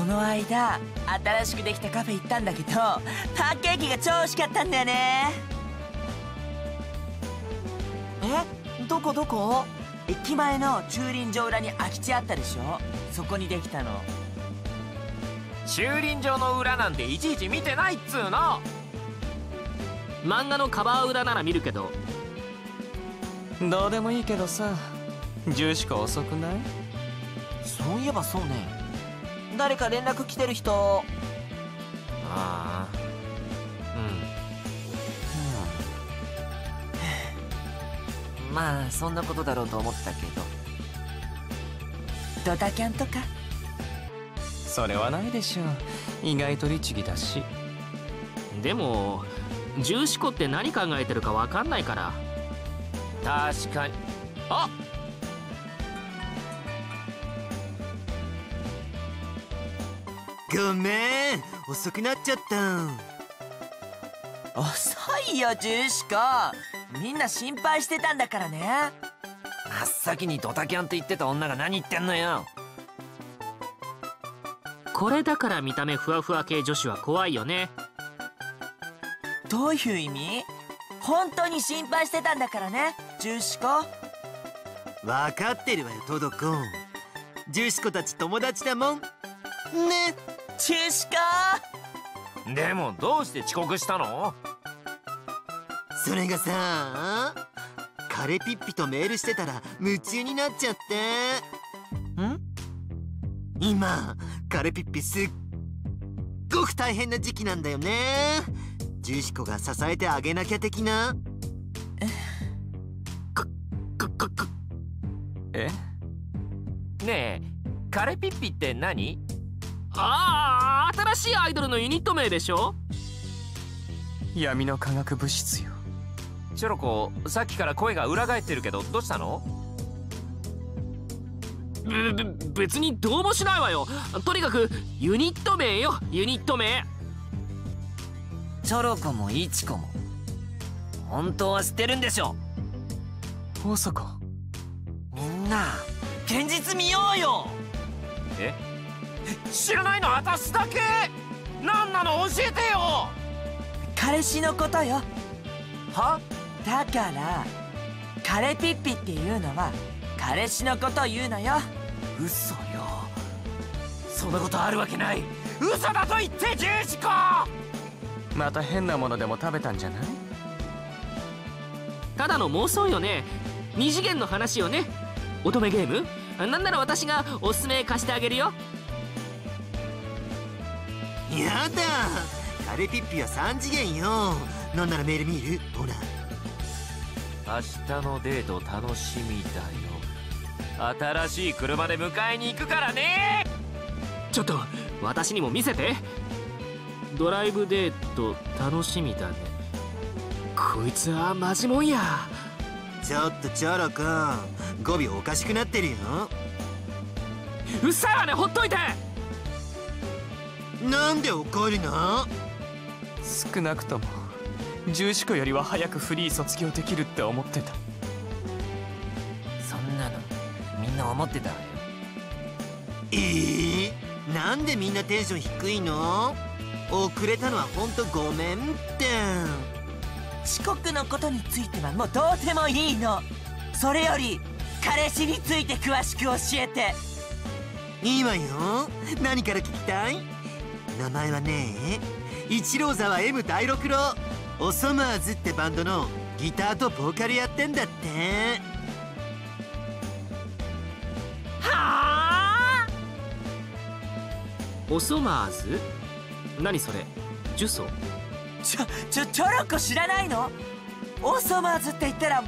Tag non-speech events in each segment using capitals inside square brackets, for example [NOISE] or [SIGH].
この間新しくできたカフェ行ったんだけどパンケーキが超美味しかったんだよね。え？どこどこ？駅前の駐輪場裏に空き地あったでしょ？そこにできたの。駐輪場の裏なんていちいち見てないっつうの。漫画のカバー裏なら見るけど。どうでもいいけどさ重視遅くない？そういえばそうね誰か連絡来てる人。ああ。うん。まあそんなことだろうと思ったけど。ドタキャンとか？それはないでしょう。意外と律儀だし。でも重視子って何考えてるか分かんないから。確かに。あごめん。遅くなっちゃった遅いよジューシコみんな心配してたんだからね。真っ先にドタキャンって言ってた女が何言ってんのよ。これだから見た目ふわふわ系女子は怖いよね。どういう意味？本当に心配してたんだからね。ジューシコ分かってるわよトドコジューシコたち友達だもん。ねジューシコでもどうして遅刻したの？それがさカレピッピとメールしてたら夢中になっちゃって。ん？今カレピッピすっごく大変な時期なんだよね。ジューシコが支えてあげなきゃ的な。え？ねえカレピッピって何？ああ新しいアイドルのユニット名でしょ？闇の化学物質よ。チョロコさっきから声が裏返ってるけどどうしたの？べべ別にどうもしないわよ。とにかくユニット名よ。ユニット名。チョロコもイチコも。本当は知ってるんでしょ？大阪。みんな現実見ようよ。え？知らないの私だけ。何なの教えてよ。彼氏のことよ。はだからカレピッピっていうのは彼氏のことを言うのよ。嘘よ。そんなことあるわけない。嘘だと言ってジューシコまた変なものでも食べたんじゃない？ただの妄想よね。二次元の話よね。乙女ゲーム？なんなら私がおすすめ貸してあげるよやだ。カレピッピは3次元よ。なんならメール見る？ほら。明日のデート楽しみだよ。新しい車で迎えに行くからね。ちょっと私にも見せて。ドライブデート楽しみだね。こいつはマジもんや。ちょっとチョロコ語尾おかしくなってるよ。うっさいわねほっといてなんで怒るの？少なくとも重視子よりは早くフリー卒業できるって思ってた。そんなのみんな思ってた？わよえー、なんでみんなテンション低いの？遅れたのはほんとごめんって。遅刻のことについてはもうどうでもいいの。それより彼氏について詳しく教えて。いいわよ。何から聞きたい？名前はね一郎沢 M 第六郎オソマーズってバンドのギターとボーカルやってんだって。はあ？オソマーズ何それ？呪詛？ちょちょチョロコ知らないの？オーソマーズって言ったら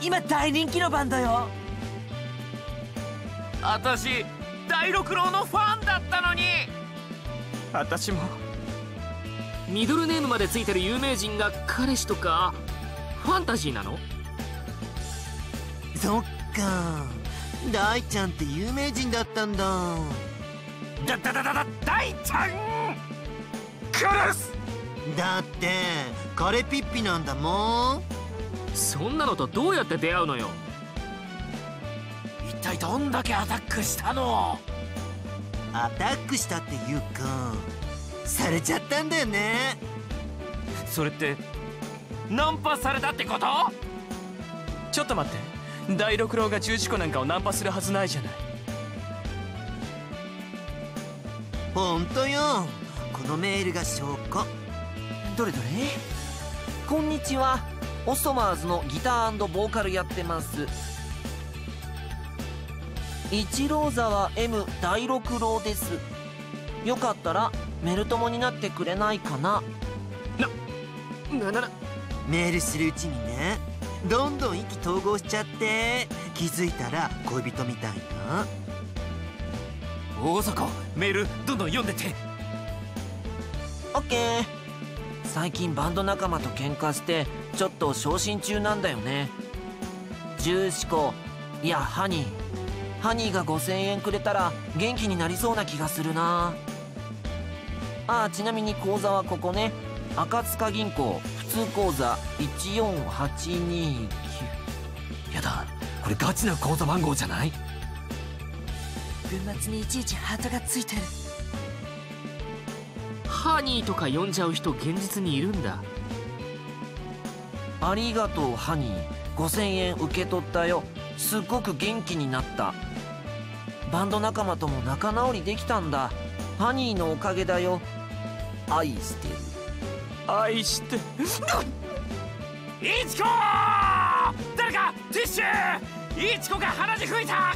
今大人気のバンドよ。私第六郎のファンだったのに私も。ミドルネームまでついてる有名人が彼氏とかファンタジーなの？そっか。大ちゃんって有名人だったんだ。だだだだだ大ちゃん！殺す！だってカレピッピなんだもん。そんなのとどうやって出会うのよ？一体どんだけアタックしたの？アタックしたっていうかされちゃったんだよね。それってナンパされたってこと？ちょっと待って。第六郎が十字湖なんかをナンパするはずないじゃない。ほんとよ。このメールが証拠。どれどれ？こんにちは。オソマーズのギターボーカルやってます一郎沢 M 第六郎です。よかったらメル友になってくれないかな？なななメールするうちにね。どんどん意気投合しちゃって。気づいたら恋人みたいな。大底メールどんどん読んでって。オッケー。最近バンド仲間と喧嘩してちょっと昇進中なんだよね。重視子いやハニーハニーが5000円くれたら元気になりそうな気がするな。あちなみに口座はここね。赤塚銀行普通口座14829やだこれガチな口座番号じゃない？文末にいちいちハートがついてる。ハニーとか呼んじゃう人現実にいるんだ。ありがとうハニー。5000円受け取ったよ。すっごく元気になったバンド仲間とも仲直りできたんだ。ハニーのおかげだよ。愛してる。愛して。いちこ!誰かティッシュ!いちこが鼻血吹いた!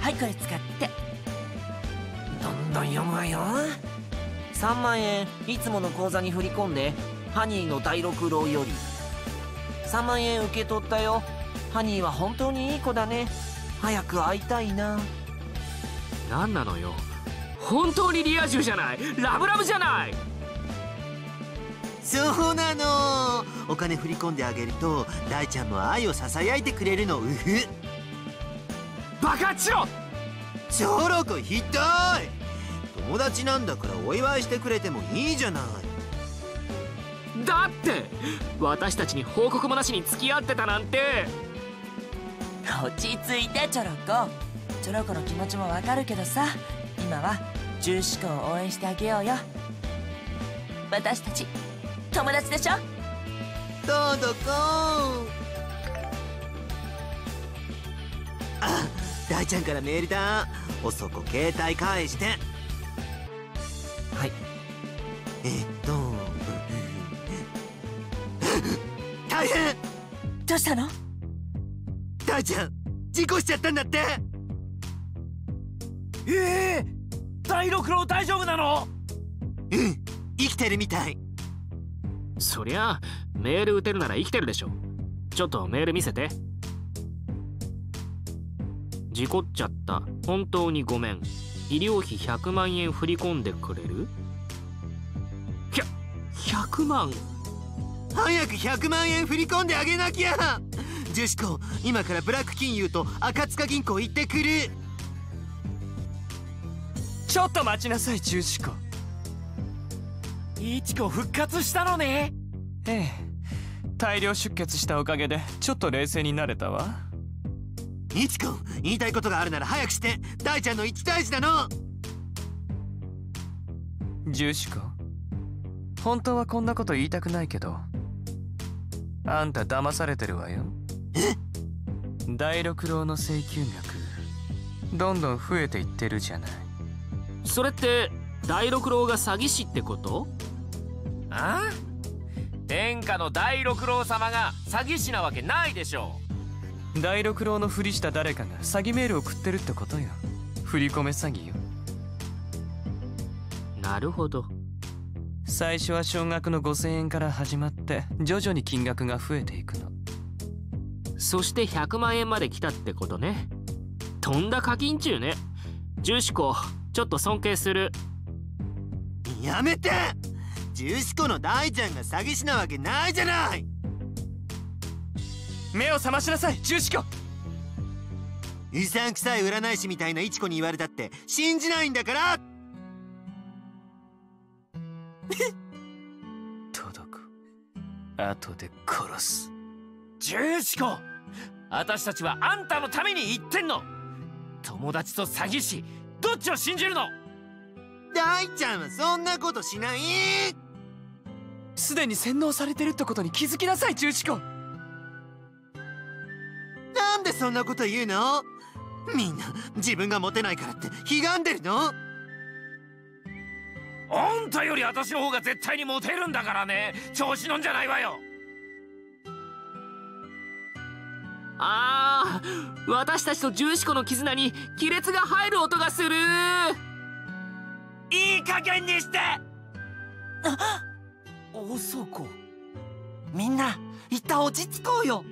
はいこれ使って。どんどん読むわよ。3万円いつもの口座に振り込んでハニーの第六郎より。3万円受け取ったよ。ハニーは本当にいい子だね早く会いたいな。何なのよ。本当にリア充じゃない。ラブラブじゃない。そうなの。お金振り込んであげると大ちゃんも愛をささやいてくれるの。うふ。バカチロチョロコひどい。友達なんだからお祝いしてくれてもいいじゃない。だって私たちに報告もなしに付き合ってたなんて落ち着いてチョロコ。チョロコの気持ちもわかるけどさ今は重視子を応援してあげようよ。私たち友達でしょ？どうどこあ大ちゃんからメールだ。おそこ携帯返して。はい。えっと大変！どうしたの？大ちゃん事故しちゃったんだって。ええ第六郎大丈夫なの？うん生きてるみたい。そりゃメール打てるなら生きてるでしょ。ちょっとメール見せて。事故っちゃった。本当にごめん。医療費100万円振り込んでくれる？ひゃ100万早く100万円振り込んであげなきゃジュシコ今からブラック金融と赤塚銀行行ってくる。ちょっと待ちなさい十字子。いちこ復活したのね。ええ。大量出血したおかげでちょっと冷静になれたわ。イチコ言いたいことがあるなら早くして大ちゃんの一大事なの。十字子。本当はこんなこと言いたくないけどあんた騙されてるわよ第六郎の請求額どんどん増えていってるじゃない。それって第六郎が詐欺師ってこと？あ天下の第六郎様が詐欺師なわけないでしょ第六郎のふりした誰かが詐欺メールを送ってるってことよ。振り込め詐欺よ。なるほど。最初は少額の5000円から始まって徐々に金額が増えていくのそして100万円まで来たってことね。とんだ課金中ね。重視子ちょっと尊敬する。やめて。ジュシコの大ちゃんが詐欺師なわけないじゃない。う目を覚ましなさい。重視子。さんくさい占い師みたいなイチコに言われたって信じないんだから。[LAUGHS] 届く。後で殺す。重視子私たちはあんたのために言ってんの。友達と詐欺師どっちを信じるの？大ちゃんはそんなことしない？すでに洗脳されてるってことに気づきなさい重視庫なんでそんなこと言うの？みんな自分がモテないからってひがんでるの？あんたより私の方が絶対にモテるんだからね。調子乗んじゃないわよあー私たちと十四個の絆に亀裂が入る音がする。いい加減にして。おそこみんな一旦落ち着こうよ。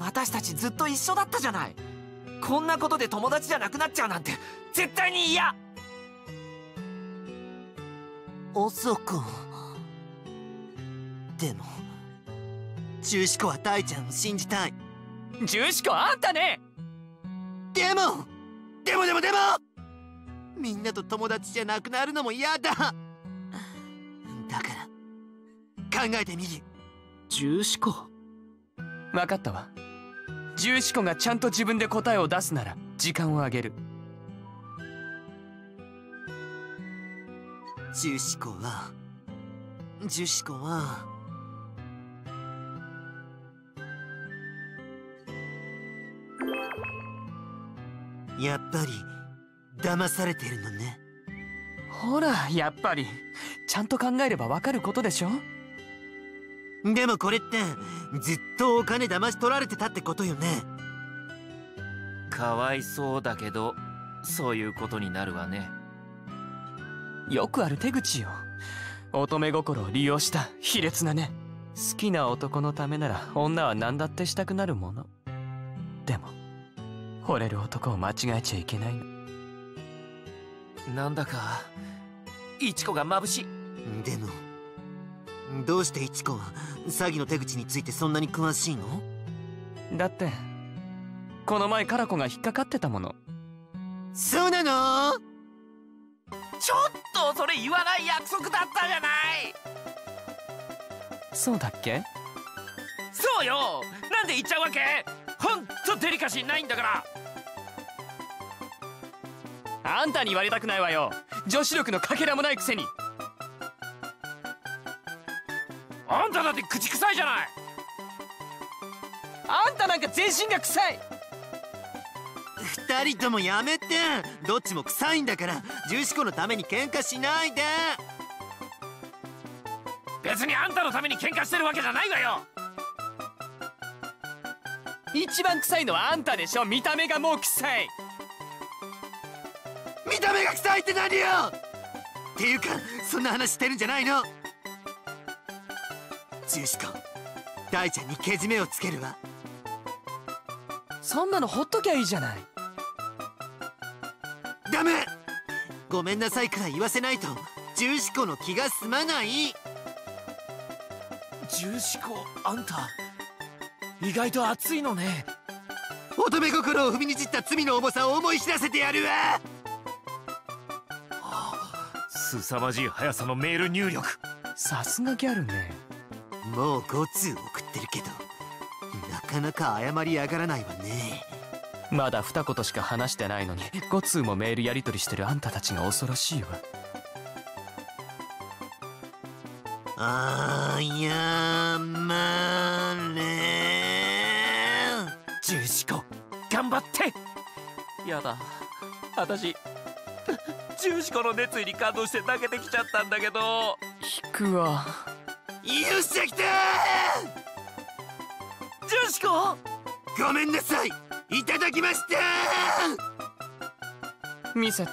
私たちずっと一緒だったじゃない。こんなことで友達じゃなくなっちゃうなんて絶対に嫌。おそこでも中志子は大ちゃんを信じたい。重視庫あんたね！でもでもでもでもみんなと友達じゃなくなるのも嫌だ。だから考えてみる十四個分かったわ。重視庫がちゃんと自分で答えを出すなら時間をあげる。ジュシコはジュシコはやっぱり騙されてるのね。ほらやっぱり。ちゃんと考えればわかることでしょ？でもこれってずっとお金騙し取られてたってことよね。かわいそうだけどそういうことになるわね。よくある手口よ。乙女心を利用した卑劣なね。好きな男のためなら女は何だってしたくなるもの。でも惚れる男を間違えちゃいけない。のなんだかいちこが眩しい。でもどうしてイチコは詐欺の手口についてそんなに詳しいの？だってこの前カラコが引っかかってたもの。そうなの？ちょっとそれ言わない約束だったじゃない。そうだっけ？そうよ。なんで言っちゃうわけ？ほんとデリカシーないんだから。あんたに言われたくないわよ。女子力のかけらもないくせに。あんただって口臭いじゃない。あんたなんか全身が臭い。二人ともやめて。どっちも臭いんだから。重視子のために喧嘩しないで。別にあんたのために喧嘩してるわけじゃないわよ一番臭いのはあんたでしょ。見た目がもう臭い。見た目が臭いって何よ。っていうかそんな話してるんじゃないの。重視子大ちゃんにけじめをつけるわ。そんなのほっときゃいいじゃない。ダメ。ごめんなさいくらい言わせないと重視子の気が済まない。重視子あんた意外と熱いのね。乙女心を踏みにじった罪の重さを思い知らせてやるわ。凄まじい速さのメール入力。さすがギャルね。もう5通送ってるけどなかなか謝りやがらないわね。まだ二言しか話してないのに5通もメールやり取りしてるあんたたちが恐ろしいわ。あーやまれ重視子頑張って。やだ。私重視子の熱意に感動して泣けてきちゃったんだけど。引くわ。よっしゃ来た重視子ごめんなさい。いただきました見せて。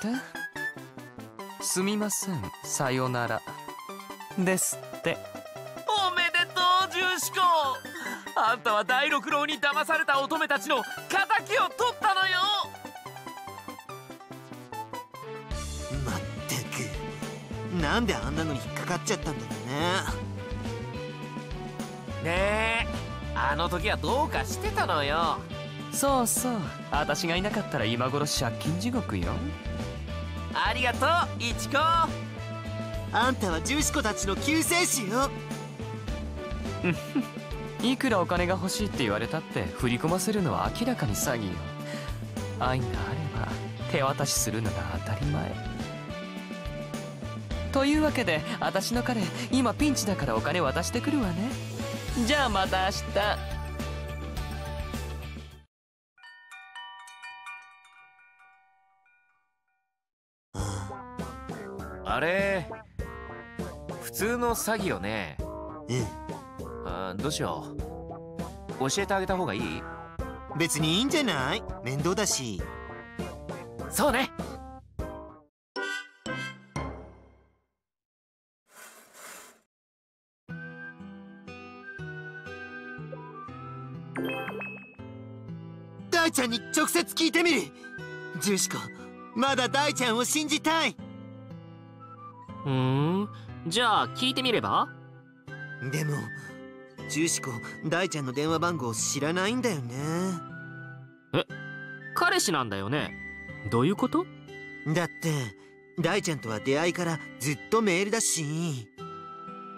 すみません。さよなら。ですってあんたは第六郎に騙された乙女たちの敵を取ったのよ。まったく。なんであんなのに引っかかっちゃったんだろうね。ねえあの時はどうかしてたのよ。そうそう。私がいなかったら今頃借金地獄よ。ありがとういちこあんたは重視子たちの救世主よ [LAUGHS] いくらお金が欲しいって言われたって振り込ませるのは明らかに詐欺よ。愛があれば手渡しするのが当たり前。というわけで私の彼今ピンチだからお金渡してくるわね。じゃあまた明日。あれ普通の詐欺よね。うんあどうしよう。教えてあげた方がいい？別にいいんじゃない？面倒だし。そうね。大ちゃんに直接聞いてみる。ジュシコまだ大ちゃんを信じたい。ふーん。じゃあ聞いてみれば？でもジュシコ大ちゃんの電話番号知らないんだよね。彼氏なんだよね？どういうこと？だって大ちゃんとは出会いからずっとメールだし。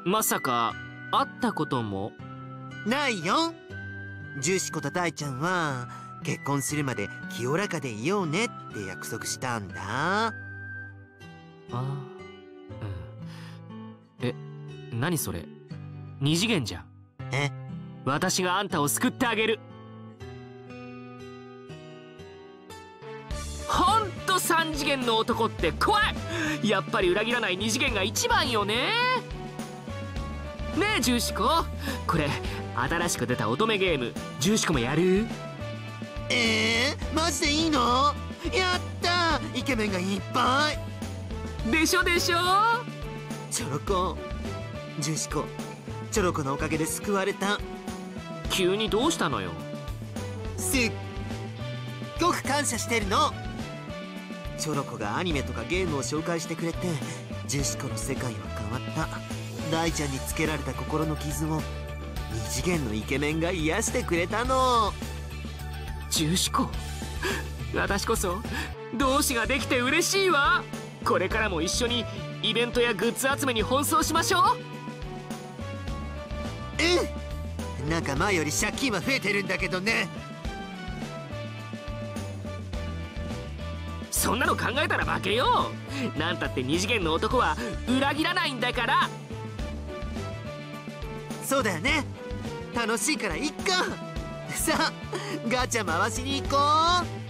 まさか会ったことも？ないよ。ジュシコと大ちゃんは結婚するまで清らかでいようねって約束したんだ。ああうん。え何それ？二次元じゃんえ私があんたを救ってあげる。ほんと三次元の男って怖い。やっぱり裏切らない二次元が一番よね。ねえジューシコこれ新しく出た乙女ゲーム。ジューシコもやる？えー、マジでいいの？やったイケメンがいっぱい。でしょでしょ。チョロコ。ジュシコチョロコのおかげで救われた。急にどうしたのよ。すっごく感謝してるの。チョロコがアニメとかゲームを紹介してくれてジュシコの世界は変わった。大ちゃんにつけられた心の傷を二次元のイケメンが癒してくれたの。ジューシコ？私こそ同志ができて嬉しいわ。これからも一緒にイベントやグッズ集めに奔走しましょううん。なんか前より借金は増えてるんだけどね。そんなの考えたら負けよなんたって二次元の男は裏切らないんだから。そうだよね。楽しいからいっかさあガチャ回しに行こう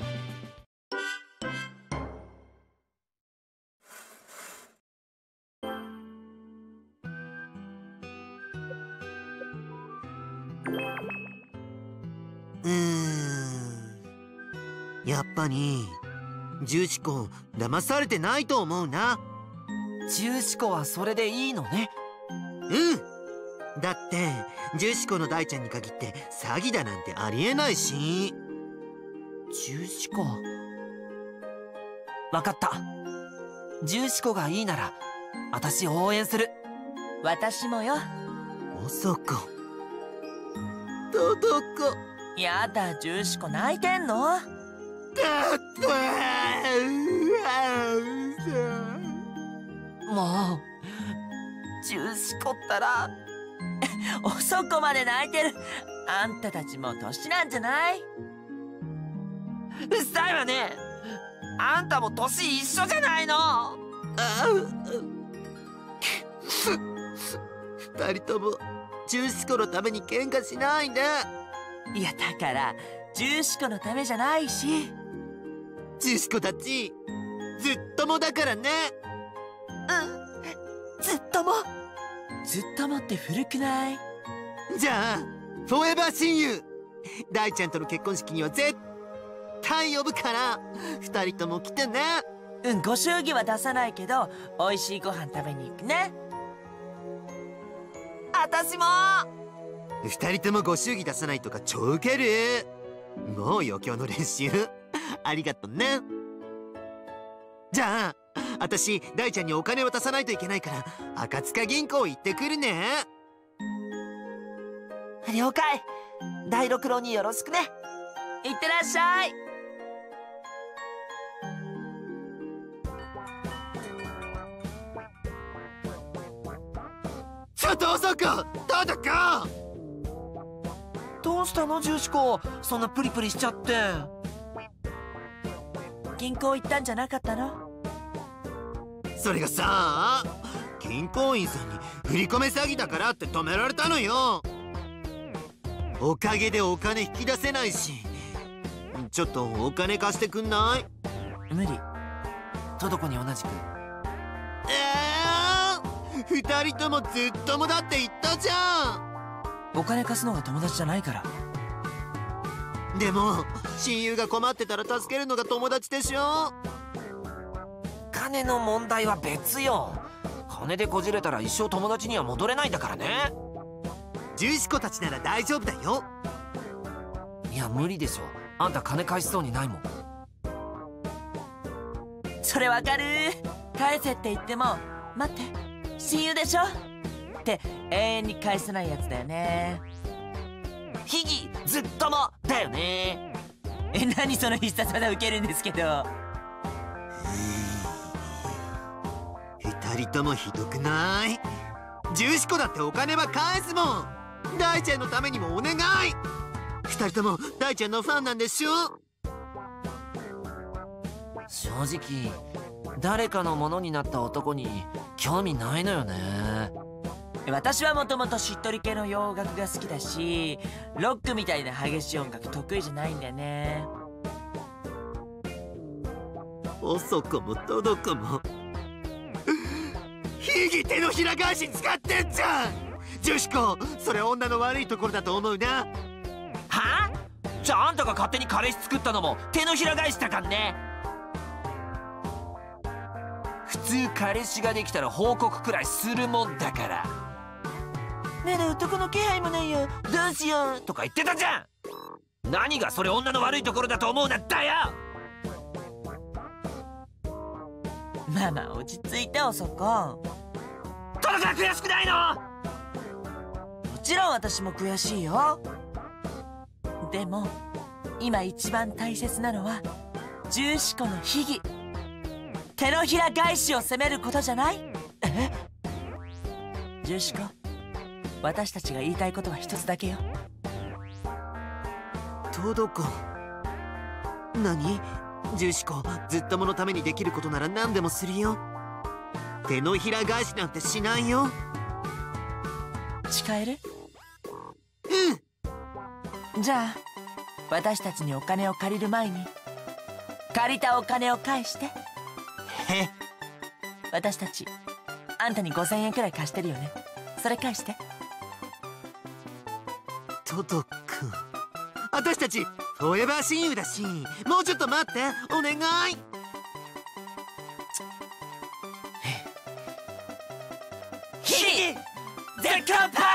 やっぱり重視コ騙されてないと思うな。重視子はそれでいいのね？うん。だって重視コの大ちゃんに限って詐欺だなんてありえないし。重視子わかった。重視子がいいなら私応援する。私もよ。まさかトドコやだジューシコ泣いてんの？もう重視子ったら [LAUGHS] 遅くまで泣いてる。あんたたちも年なんじゃない？うっさいわね。あんたも年一緒じゃないの。二人とも重視コのために喧嘩しないでいやだからジューシコのためじゃないし重視コたち。ずっともだからね。ずっとも。ずっともって古くない？じゃあフォーエバー親友大ちゃんとの結婚式には絶対呼ぶから。二人とも来てね。うんご祝儀は出さないけど美味しいご飯食べに行くね。私も。二人ともご祝儀出さないとか超ウケる？もう余興の練習。[LAUGHS] ありがとね。じゃあ私大ちゃんにお金渡さないといけないから赤塚銀行行ってくるね。了解第六郎によろしくね。いってらっしゃい。ちょっと遅くどうだかどうしたの重視子そんなプリプリしちゃって。銀行行ったんじゃなかったの？それがさ銀行員さんに振り込め詐欺だからって止められたのよ。おかげでお金引き出せないし。ちょっとお金貸してくんない？無理。トドコに同じく。えー、二人ともずっともだって言ったじゃお金貸すのが友達じゃないから。んでも親友が困ってたら助けるのが友達でしょ？金の問題は別よ。金でこじれたら一生友達には戻れないんだからね。重子たちなら大丈夫だよ。いや無理でしょ。あんた金返しそうにないもん。それわかる。返せって言っても待って。親友でしょ？って永遠に返せないやつだよね。ヒギずっともだよね。え何その必殺技受けるんですけど。二人ともひどくない？重子だってお金は返すもん。大ちゃんのためにもお願い。二人とも大ちゃんのファンなんでしょ？正直誰かのものになった男に興味ないのよね私はもともとしっとり系の洋楽が好きだしロックみたいな激しい音楽得意じゃないんだよね。遅くも届くもひぎ手のひら返し使ってんじゃん！女子子それ女の悪いところだと思うな。は？あじゃああんたが勝手に彼氏作ったのも手のひら返したかんね。普通彼氏ができたら報告くらいするもんだからねえねえ男の気配もないよ。どうしよう。とか言ってたじゃん。何がそれ女の悪いところだと思うなだよ。まあまあ落ち着いておそこ。トドが悔しくないの？もちろん私も悔しいよ。でも今一番大切なのは重視子の秘技。手のひら返しを攻めることじゃない？え？重視子私たちが言いたいことは一つだけよ。届く何？重子ずっとものためにできることなら何でもするよ。手のひら返しなんてしないよ。誓える？うん。じゃあ私たちにお金を借りる前に借りたお金を返して。へ。私たちあんたに5000円くらい貸してるよね。それ返して届く。私たちフォーエバー親友だしもうちょっと待って。お願い。ヒヒザカンパ